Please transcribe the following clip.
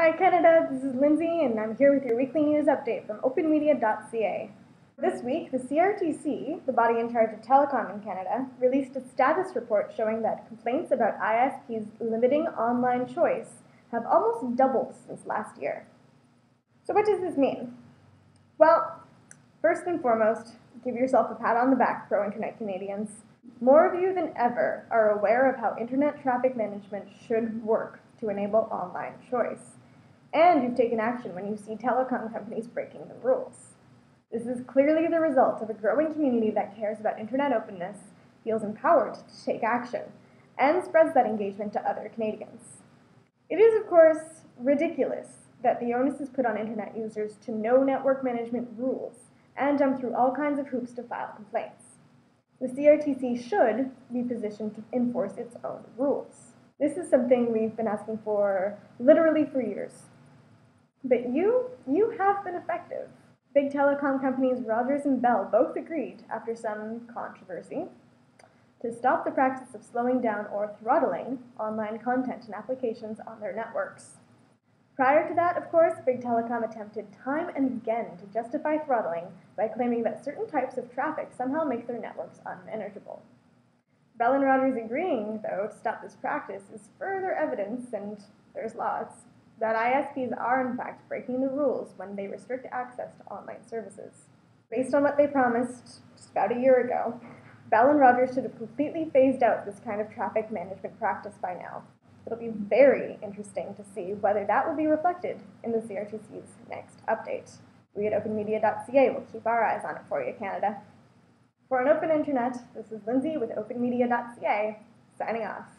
Hi Canada, this is Lindsey and I'm here with your weekly news update from openmedia.ca. This week, the CRTC, the body in charge of telecom in Canada, released a status report showing that complaints about ISPs limiting online choice have almost doubled since last year. So what does this mean? Well, first and foremost, give yourself a pat on the back, pro-internet Canadians. More of you than ever are aware of how internet traffic management should work to enable online choice. And you've taken action when you see telecom companies breaking the rules. This is clearly the result of a growing community that cares about internet openness, feels empowered to take action, and spreads that engagement to other Canadians. It is, of course, ridiculous that the onus is put on internet users to know network management rules and jump through all kinds of hoops to file complaints. The CRTC should be positioned to enforce its own rules. This is something we've been asking for literally for years. But you, you have been effective. Big telecom companies Rogers and Bell both agreed, after some controversy, to stop the practice of slowing down or throttling online content and applications on their networks. Prior to that, of course, Big Telecom attempted time and again to justify throttling by claiming that certain types of traffic somehow make their networks unmanageable. Bell and Rogers agreeing, though, to stop this practice is further evidence, and there's lots, that ISPs are in fact breaking the rules when they restrict access to online services. Based on what they promised just about a year ago, Bell and Rogers should have completely phased out this kind of traffic management practice by now. It'll be very interesting to see whether that will be reflected in the CRTC's next update. We at openmedia.ca will keep our eyes on it for you, Canada. For an open internet, this is Lindsey with openmedia.ca, signing off.